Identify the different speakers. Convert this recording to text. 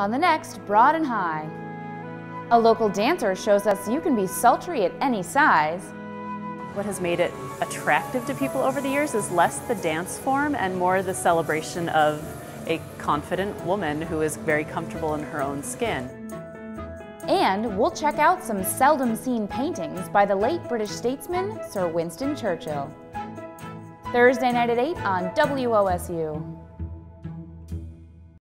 Speaker 1: On the next, Broad and High. A local dancer shows us you can be sultry at any size.
Speaker 2: What has made it attractive to people over the years is less the dance form and more the celebration of a confident woman who is very comfortable in her own skin.
Speaker 1: And we'll check out some seldom seen paintings by the late British statesman Sir Winston Churchill. Thursday night at 8 on WOSU.